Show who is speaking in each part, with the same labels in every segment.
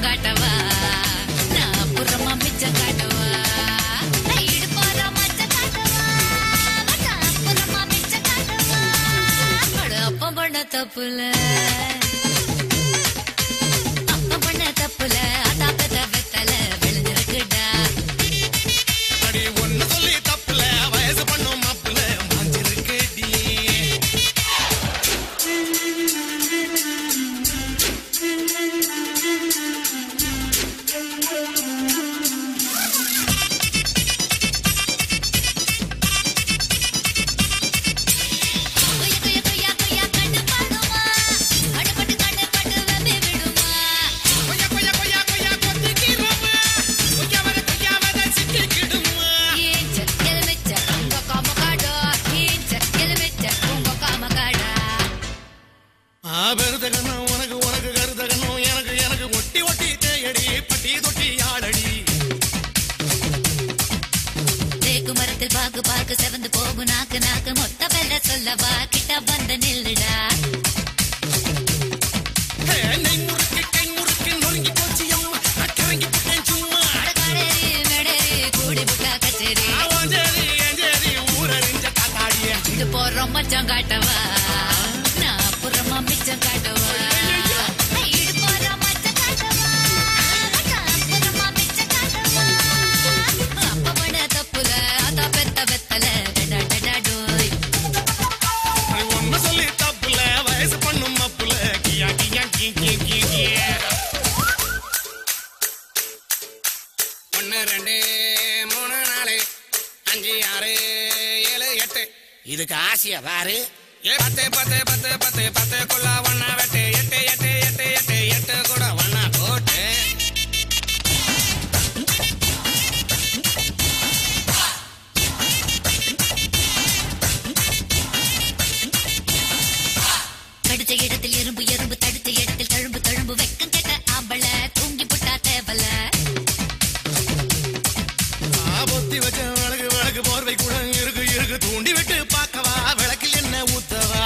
Speaker 1: காட்டவா? நான்
Speaker 2: புறமா மிச்சம் காட்டவா? தப்புல.
Speaker 1: பச்சையடி பட்டி
Speaker 2: தொட்டி ஆளடி.
Speaker 1: தேக்கு மரத்தில் பாக்கு பாக்கு செவந்து போகு நாக்கு நாக்கு மொத்த பெல்ல சொல்லவா? கிட்ட வந்து நில்லுடா. போறோம் மச்சம் காட்டவா? நான் அப்புறமா மிச்சம் காட்டவா?
Speaker 2: ஒன்று ரெண்டு மூணு நாலு அஞ்சு ஆறு ஏழு எட்டு. இதுக்கு ஆசையா பாரு. பத்து பத்து பத்து பத்து பத்து கொள்ளா ஒன்னா வெட்டு எட்டு எட்டு. தூண்டி விட்டு பார்க்கவா? விளக்கில் என்ன ஊத்தவா?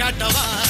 Speaker 2: காட்டவா?